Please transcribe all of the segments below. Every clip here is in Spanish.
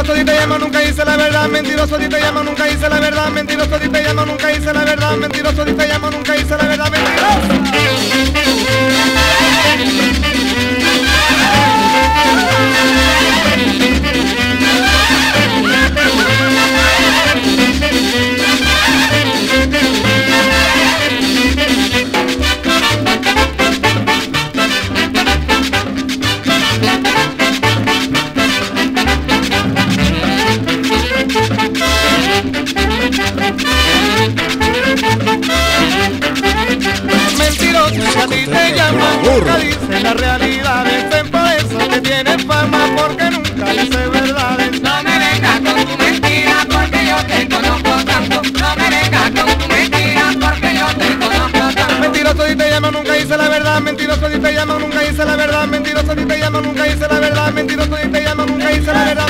Mentiroso y te llamo, nunca hice la verdad. Mentiroso y te llamo, nunca hice la verdad. Mentiroso y te llamo, nunca hice la verdad. Mentiroso y te llamo, nunca hice la verdad. Mentiroso. Ti te llaman, nunca dice la realidad. Ven por eso que tienes fama porque nunca dice verdades. No me vengas con tu mentira porque yo te conozco tanto. No me vengas con tu mentira porque yo te conozco tanto. Mentiroso y te llamo, nunca hice la verdad. Mentiroso y te llamo, nunca hice la verdad. Mentiroso y te llamo, nunca hice la verdad. Mentiroso y te llamo, nunca hice la verdad.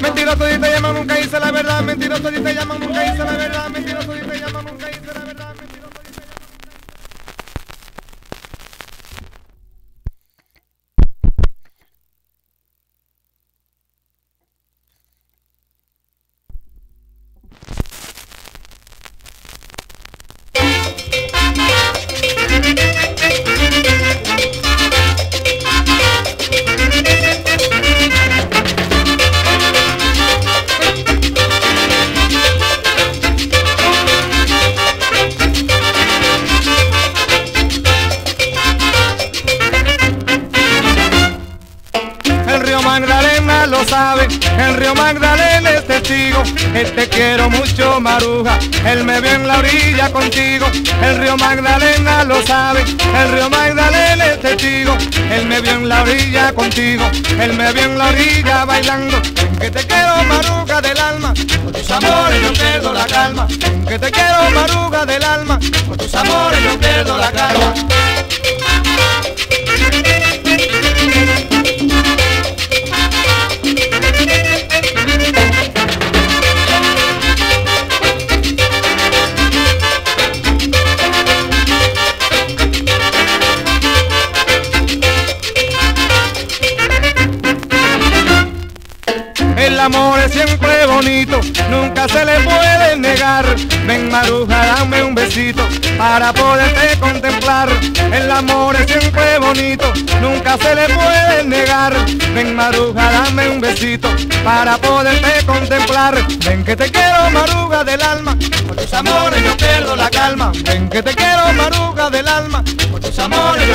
Mentiroso y te llama, nunca hice la verdad. Mentiroso y te llama, nunca hice el río Magdalena es testigo, que te quiero mucho Maruja, él me vio en la orilla contigo, el río Magdalena lo sabe, el río Magdalena es testigo, él me vio en la orilla contigo, él me vio en la orilla bailando, que te quiero Maruja del alma, con tus amores yo pierdo la calma, que te quiero Maruja del alma, con tus amores yo pierdo la calma. El amor es siempre bonito, nunca se le puede negar. Ven Maruja, dame un besito para poderte contemplar. El amor es siempre bonito, nunca se le puede negar. Ven Maruja, dame un besito para poderte contemplar. Ven que te quiero Maruja del alma, por tus amores yo pierdo la calma. Ven que te quiero Maruja del alma, por tus amores